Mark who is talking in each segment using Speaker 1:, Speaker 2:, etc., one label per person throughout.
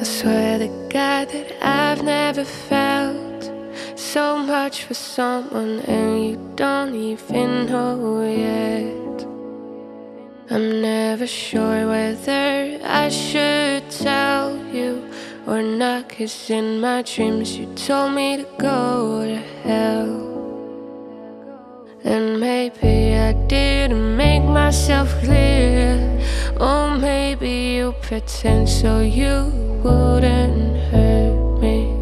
Speaker 1: I swear to God that I've never felt so much for someone and you don't even know yet. I'm never sure whether I should tell you or not, cause in my dreams you told me to go to hell. And maybe I didn't make myself clear. Or maybe you pretend so you wouldn't hurt me.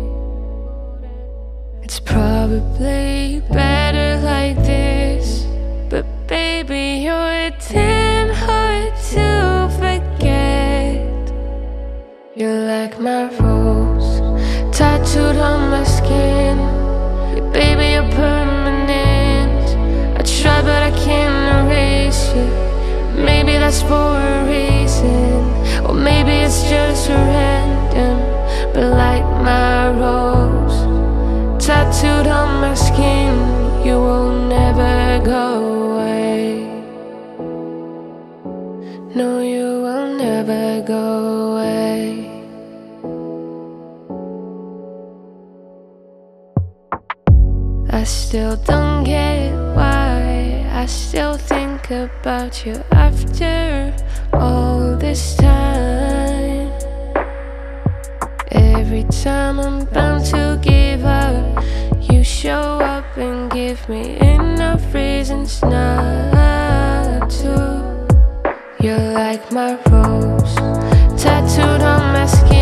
Speaker 1: It's probably better like this. But baby, you're damn hard to forget. You're like my rose, tattooed on my skin. Baby, you're permanent. Tattooed on my skin, you will never go away. No, you will never go away. I still don't get why I still think about you after all this time. Every time I'm bound to show up and give me enough reasons not to. You're like my rose, tattooed on my skin.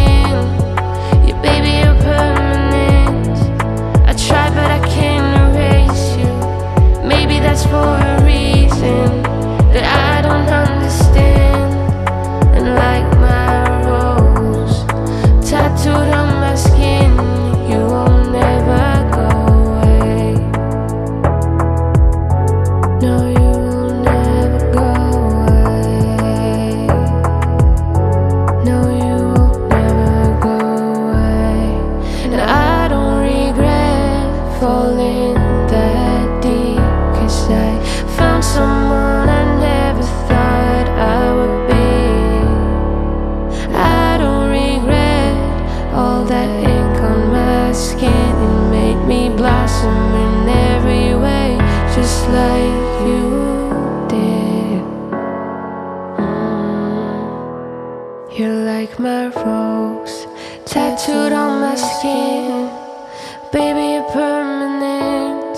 Speaker 1: That ink on my skin. It made me blossom in every way, just like you did. Mm. You're like my rose, tattooed on my skin. Baby, you're permanent.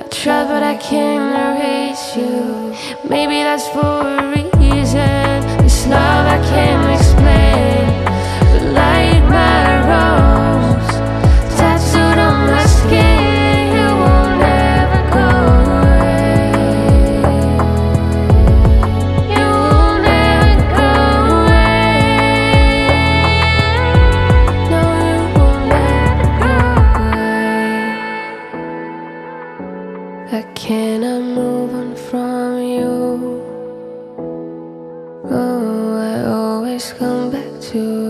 Speaker 1: I try, but I can't erase you. Maybe that's for a reason. This love I can't I cannot move on from you. Oh, I always come back to